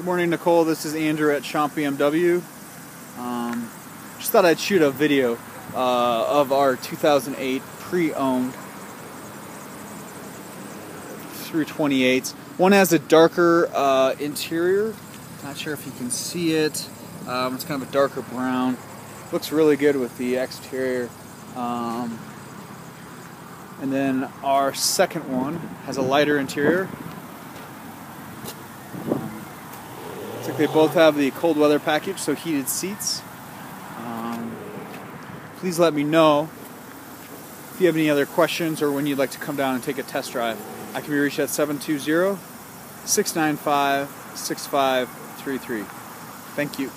Good morning, Nicole. This is Andrew at Schomp BMW. Um, just thought I'd shoot a video uh, of our 2008 pre-owned 328s. One has a darker uh, interior. Not sure if you can see it. Um, it's kind of a darker brown. Looks really good with the exterior. Um, and then our second one has a lighter interior. Like they both have the cold weather package, so heated seats. Um, please let me know if you have any other questions or when you'd like to come down and take a test drive. I can be reached at 720 695 6533. Thank you.